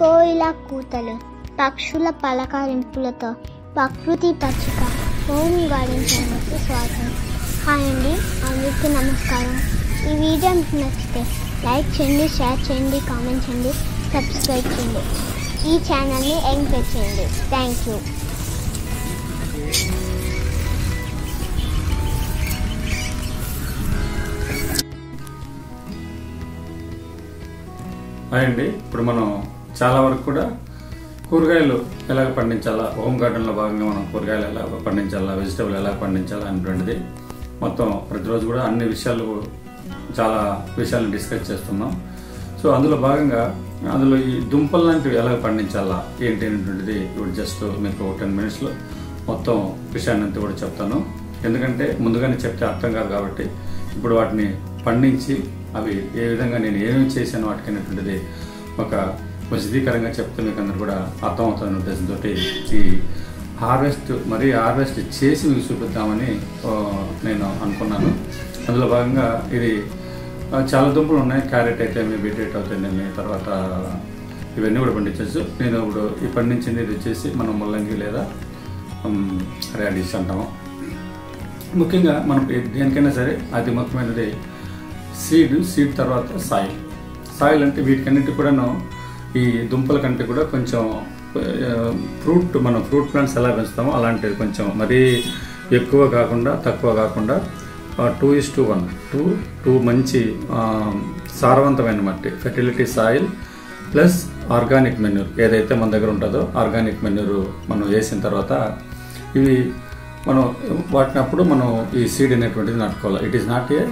కోయిల కూతలు పక్షుల పలకరింపులతో ప్రకృతి పచ్చిక హోమ్ గార్డెన్ ఛానల్కి స్వాగతం. హాయ్ అండి అందరికీ నమస్కారం. ఈ వీడియో మీకు నచ్చితే లైక్ చేయండి షేర్ చేయండి కామెంట్ చేయండి సబ్స్క్రైబ్ చేయండి. ఈ ఛానల్ని ఎంకరేజ్ చేయండి. Thank you. హాయ్ అండి ఇప్పుడు మనం చాలా వరకు కూడా కూరగాయలు ఎలాగ పండించాలా? హోమ్ గార్డెన్లో భాగంగా మనం కూరగాయలు ఎలా పండించాలా? వెజిటబుల్ ఎలా పండించాలా అనేటువంటిది మొత్తం ప్రతిరోజు కూడా అన్ని విషయాలు చాలా విషయాలు డిస్కస్ చేస్తున్నాం. సో అందులో భాగంగా అందులో ఈ దుంపలు లాంటివి ఎలా పండించాలా? ఏంటి అనేటువంటిది ఇప్పుడు జస్ట్ మీకు టెన్ మినిట్స్లో మొత్తం విషయాన్ని అంతా కూడా చెప్తాను. ఎందుకంటే ముందుగానే చెప్తే అర్థం కాదు కాబట్టి ఇప్పుడు వాటిని పండించి అవి ఏ విధంగా నేను ఏమేమి చేశాను వాటికి అనేటువంటిది ఒక వసతికరంగా చెప్తే మీకు అందరు కూడా అర్థమవుతున్న ఉద్దేశంతో ఈ హార్వెస్ట్ మరీ హార్వెస్ట్ చేసి మీకు చూపిద్దామని నేను అనుకున్నాను. అందులో భాగంగా ఇది చాలా దుంపలు ఉన్నాయి. క్యారెట్ అయితే మీ బీట్రూట్ అవుతుందండి తర్వాత ఇవన్నీ కూడా పండించవచ్చు నేను ఇప్పుడు ఈ పండించింది ఇది వచ్చేసి మనం ముల్లంగి లేదా రాడిష్ అంటాము. ముఖ్యంగా మనం దేనికైనా సరే అతి ముఖ్యమైనది సీడ్ సీడ్ తర్వాత సాయిల్. సాయిల్ అంటే వీటికన్నిటి కూడాను ఈ దుంపల కంటే కూడా కొంచెం ఫ్రూట్ మనం ఫ్రూట్ ప్లాంట్స్ ఎలా పెంచుతామో అలాంటిది కొంచెం మరీ ఎక్కువ కాకుండా తక్కువ కాకుండా two is to one. Two two మంచి సారవంతమైన మట్టి fertility soil plus organic manure. ఏదైతే మన దగ్గర ఉంటుందో ఆర్గానిక్ మెన్యూర్ మనం వేసిన తర్వాత ఇవి మనం వాటినప్పుడు మనం ఈ సీడ్ అనేటువంటిది నాటుకోవాలి. ఇట్ ఈస్ నాట్ ఏ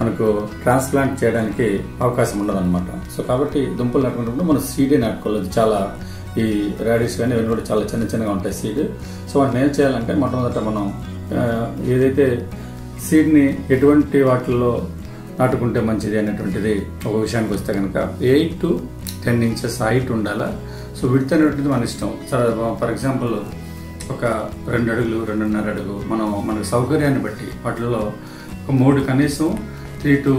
మనకు ట్రాన్స్ప్లాంట్ చేయడానికి అవకాశం ఉండదు అనమాట సో కాబట్టి దుంపలు నాటుకున్నప్పుడు మనం సీడే నాటుకోవాలి చాలా ఈ రాడిష్ కానీ ఇవన్నీ కూడా చాలా చిన్న చిన్నగా ఉంటాయి సీడ్ సో వాటిని ఏం చేయాలంటే మొట్టమొదట మనం ఏదైతే సీడ్ని ఎటువంటి వాటిల్లో నాటుకుంటే మంచిది అనేటువంటిది ఒక విషయానికి వస్తే కనుక eight to ten inches height ఉండాలా? సో విడత అనేటువంటిది మన ఇష్టం. ఫర్ ఎగ్జాంపుల్ ఒక రెండు అడుగులు రెండున్నర అడుగు మనం మనకు సౌకర్యాన్ని బట్టి వాటిలో ఒక మూడు కనీసం త్రీ టు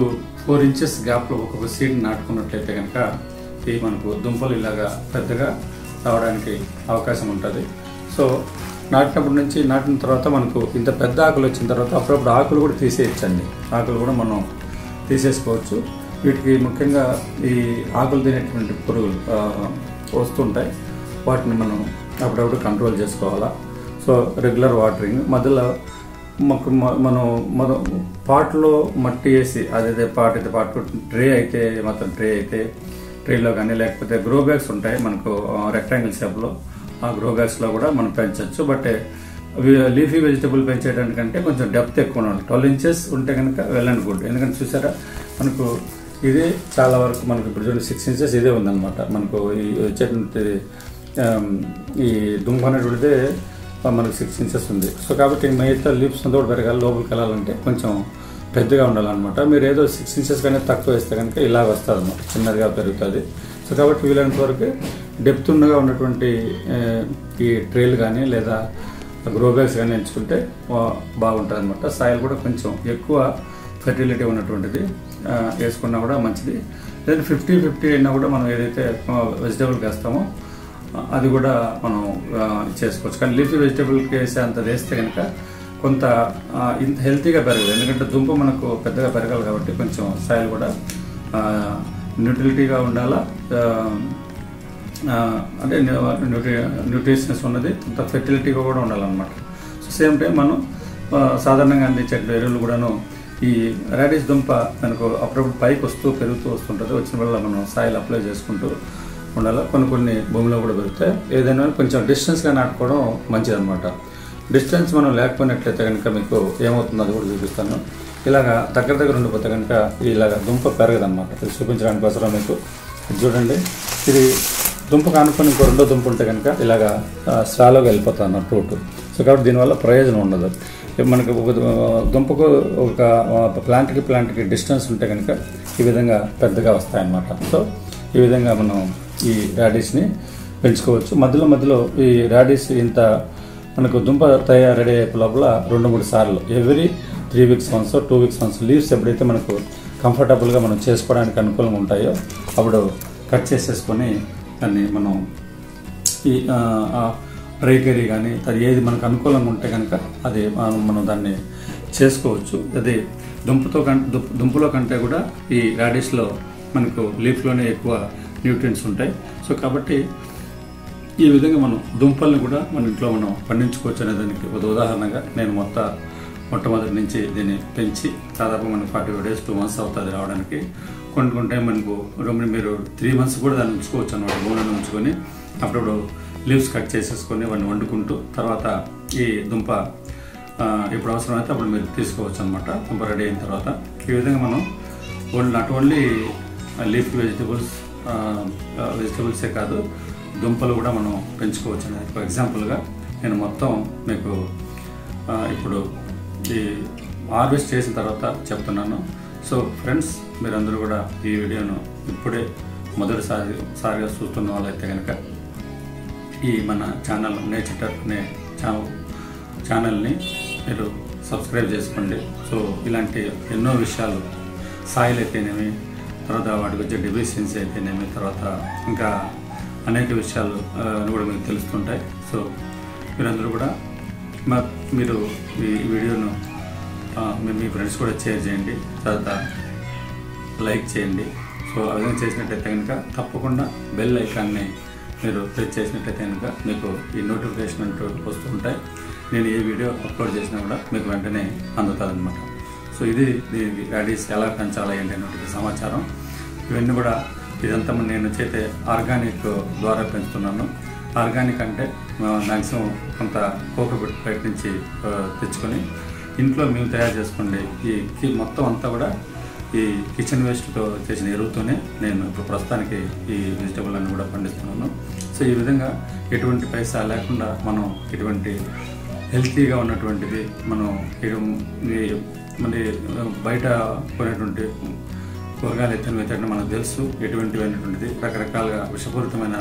ఫోర్ ఇంచెస్ గ్యాప్లో ఒక్కొక్క సీడ్ నాటుకున్నట్లయితే కనుక ఈ మనకు దుంపలు ఇలాగా పెద్దగా రావడానికి అవకాశం ఉంటుంది. సో నాటినప్పటి నుంచి నాటిన తర్వాత మనకు ఇంత పెద్ద ఆకులు వచ్చిన తర్వాత అప్పుడప్పుడు ఆకులు కూడా తీసేయచ్చండి. ఆకులు కూడా మనం తీసేసుకోవచ్చు. వీటికి ముఖ్యంగా ఈ ఆకులు తినేటువంటి పురుగులు వస్తుంటాయి. వాటిని మనం అప్పుడప్పుడు కంట్రోల్ చేసుకోవాలా. సో రెగ్యులర్ వాటరింగ్ మధ్యలో మాకు మ- మనం మన పాట్లో మట్టి వేసి అదైతే పాట అయితే పాట ట్రే అయితే మొత్తం ట్రే అయితే ట్రేలో కానీ లేకపోతే గ్రో బ్యాగ్స్ ఉంటాయి మనకు రెక్టాంగిల్ షేప్లో. ఆ గ్రో బ్యాగ్స్లో కూడా మనం పెంచవచ్చు బట్ లీఫీ వెజిటబుల్ పెంచేయడానికంటే కొంచెం డెప్త్ ఎక్కువ ఉండాలి. ట్వెల్వ్ ఇంచెస్ ఉంటే కనుక వెల్ అండ్ గుడ్. ఎందుకంటే చూసారా మనకు ఇది చాలా వరకు మనకు ఇప్పుడు చూడండి సిక్స్ ఇంచెస్ ఇదే ఉందన్నమాట. మనకు ఈ వచ్చేటువంటి ఈ దుంప అనేటువంటిదే మనకు సిక్స్ ఇంచెస్ ఉంది. సో కాబట్టి మిగతా లిప్స్ అంతా కూడా పెరగాలి లోపలికి వెళ్ళాలంటే కొంచెం పెద్దగా ఉండాలన్నమాట. మీరు ఏదో సిక్స్ ఇంచెస్ కానీ తక్కువ వేస్తే కనుక ఇలా వస్తుంది అనమాట చిన్నదిగా పెరుగుతుంది. సో కాబట్టి వీలైనంత వరకు డెప్త్ ఉండగా ఉన్నటువంటి ఈ ట్రేలు కానీ లేదా గ్రో బ్యాగ్స్ కానీ ఎంచుకుంటే బాగుంటుంది అనమాట సాయిల్ కూడా కొంచెం ఎక్కువ ఫెర్టిలిటీ ఉన్నటువంటిది వేసుకున్నా కూడా మంచిది. లేదా ఫిఫ్టీ ఫిఫ్టీ అయినా కూడా మనం ఏదైతే వెజిటేబుల్కి వేస్తామో అది కూడా మనం చేసుకోవచ్చు. కానీ లీఫీ వెజిటేబుల్కి వేసే అంత వేస్తే కనుక కొంత ఇంత హెల్తీగా పెరగదు. ఎందుకంటే దుంప మనకు పెద్దగా పెరగాలి కాబట్టి కొంచెం సాయిల్ కూడా న్యూట్రిలిటీగా ఉండాలా అంటే న్యూట్రి న్యూట్రిషనస్ ఉన్నది కొంత ఫెర్టిలిటీగా కూడా ఉండాలన్నమాట. సో సేమ్ టైం మనం సాధారణంగా అందించే ఎరువులు కూడాను ఈ రాడిష్ దుంప మనకు అప్పుడప్పుడు పైకి వస్తూ పెరుగుతూ వస్తుంటుంది. వచ్చిన వల్ల మనం సాయిల్ అప్లై చేసుకుంటూ ఉండాలి? కొన్ని కొన్ని భూమిలో కూడా పెరుగుతాయి ఏదైనా కొంచెం డిస్టెన్స్గా నాటుకోవడం మంచిదన్నమాట. డిస్టెన్స్ మనం లేకపోయినట్లయితే కనుక మీకు ఏమవుతుందో అది కూడా చూపిస్తాను. ఇలాగా దగ్గర దగ్గర ఉండిపోతే కనుక ఇలాగ దుంప పెరగదన్నమాట. ఇది చూపించడానికి అవసరం మీకు. ఇది చూడండి. ఇది దుంప కానుకొని ఇంకో రెండో దుంప ఉంటే కనుక ఇలాగా స్వాలోగా వెళ్ళిపోతుంది అన్నమాట రూట్. సో కాబట్టి దీనివల్ల ప్రయోజనం ఉండదు. మనకు ఒక దుంపకు ఒక ప్లాంట్కి ప్లాంట్కి డిస్టెన్స్ ఉంటే కనుక ఈ విధంగా పెద్దగా వస్తాయన్నమాట. సో ఈ విధంగా మనం ఈ రాడిష్ని పెంచుకోవచ్చు. మధ్యలో మధ్యలో ఈ రాడీస్ ఇంత మనకు దుంప తయారు రెడీ అయ్యే లోపల రెండు మూడు సార్లు every three weeks once two weeks once leaves ఎప్పుడైతే మనకు కంఫర్టబుల్గా మనం చేసుకోవడానికి అనుకూలంగా ఉంటాయో అప్పుడు కట్ చేసేసుకొని దాన్ని మనం ఈ డ్రైకరీ కానీ అది ఏది మనకు అనుకూలంగా ఉంటే కనుక అది మనం మనం దాన్ని చేసుకోవచ్చు. అది దుంపతో కంటే దుంపలో కంటే కూడా ఈ రాడిష్లో మనకు లీఫ్లోనే ఎక్కువ న్యూట్రియంట్స్ ఉంటాయి. సో కాబట్టి ఈ విధంగా మనం దుంపల్ని కూడా మన ఇంట్లో మనం పండించుకోవచ్చు అనే దానికి ఒక ఉదాహరణగా నేను మొత్తం మొట్టమొదటి నుంచి దీన్ని పెంచి దాదాపు మనకు forty five days two months అవుతుంది రావడానికి. కొన్ని కొన్ని టైం మనకు రూమ్ని మీరు త్రీ మంత్స్ కూడా దాన్ని ఉంచుకోవచ్చు అనమాట భూమిని ఉంచుకొని. అప్పుడప్పుడు లీవ్స్ కట్ చేసేసుకొని వాటిని వండుకుంటూ తర్వాత ఈ దుంప ఎప్పుడు అవసరమైతే అప్పుడు మీరు తీసుకోవచ్చు అనమాట దుంప రెడీ అయిన తర్వాత. ఈ విధంగా మనం only not only leaf vegetables వెజిటబుల్సే కాదు దుంపలు కూడా మనం పెంచుకోవచ్చు అనేది ఫర్ ఎగ్జాంపుల్గా నేను మొత్తం మీకు ఇప్పుడు ఈ హార్వెస్ట్ చేసిన తర్వాత చెప్తున్నాను. సో ఫ్రెండ్స్ మీరందరూ కూడా ఈ వీడియోను ఇప్పుడే మొదటిసారి సారిగా చూస్తున్న వాళ్ళైతే కనుక ఈ మన ఛానల్ నేచర్ అనే ఛానల్ ఛానల్ని మీరు సబ్స్క్రైబ్ చేసుకోండి. సో ఇలాంటి ఎన్నో విషయాలు సాయిల్ అయితేనేమి తర్వాత వాటికి వచ్చే డెఫిషియన్సీ అయితేనేమి తర్వాత ఇంకా అనేక విషయాలు కూడా మీకు తెలుస్తుంటాయి. సో మీరందరూ కూడా మా మీరు ఈ వీడియోను మీ ఫ్రెండ్స్ కూడా షేర్ చేయండి. తర్వాత లైక్ చేయండి. సో ఆ విధంగా చేసినట్టయితే కనుక తప్పకుండా బెల్ ఐకాన్ని మీరు ప్రెస్ చేసినట్టయితే కనుక మీకు ఈ నోటిఫికేషన్ అంటూ వస్తూ ఉంటాయి నేను ఏ వీడియో అప్లోడ్ చేసినా కూడా మీకు వెంటనే అందుతుంది అనమాట సో ఇది దీనికి రాడీస్ ఎలా పెంచాలి ఏంటి అనేటువంటి సమాచారం. ఇవన్నీ కూడా ఇదంతా నేను చేతే ఆర్గానిక్ ద్వారా పెంచుతున్నాను. ఆర్గానిక్ అంటే మ్యాక్సిమం కొంత కోక బయట నుంచి తెచ్చుకొని ఇంట్లో మేము తయారు చేసుకోండి ఈ మొత్తం అంతా కూడా ఈ కిచెన్ వేస్ట్తో చేసిన ఎరువుతోనే నేను ఇప్పుడు ప్రస్తుతానికి ఈ వెజిటబుల్ అన్ని కూడా పండిస్తున్నాను. సో ఈ విధంగా ఎటువంటి పైసా లేకుండా మనం ఎటువంటి హెల్తీగా ఉన్నటువంటిది మనం ఇటు- ఈ బయట కొనేటువంటి కూరగాయలు ఎత్తున ఎత్తడం మనకు తెలుసు. ఎటువంటివి అనేటువంటిది రకరకాలుగా విషపూరితమైన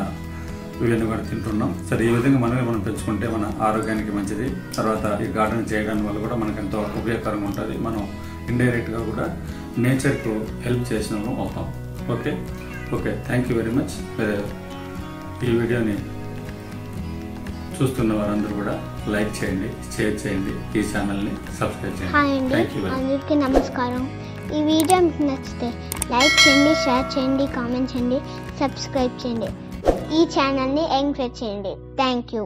ఇవన్నీ కూడా తింటున్నాం. సరే ఈ విధంగా మనమే మనం పెంచుకుంటే మన ఆరోగ్యానికి మంచిది. తర్వాత ఈ గార్డెన్ చేయడం వల్ల కూడా మనకు ఎంతో ఉపయోగకరంగా ఉంటుంది. మనం ఇండైరెక్ట్గా కూడా నేచర్కు హెల్ప్ చేసిన అవుతాం. Okay? Okay thank you very much. ఈ వీడియోని చూస్తున్న వారందరూ కూడా లైక్ చేయండి షేర్ చేయండి. ఈ ఛానల్ని సబ్స్క్రైబ్ చేయండి. థ్యాంక్ యూ అందరికీ నమస్కారం. ఈ వీడియో మీకు నచ్చితే లైక్ చేయండి షేర్ చేయండి కామెంట్ చేయండి సబ్స్క్రైబ్ చేయండి. ఈ ఛానల్ని ఎంకరేజ్ చేయండి. Thank you.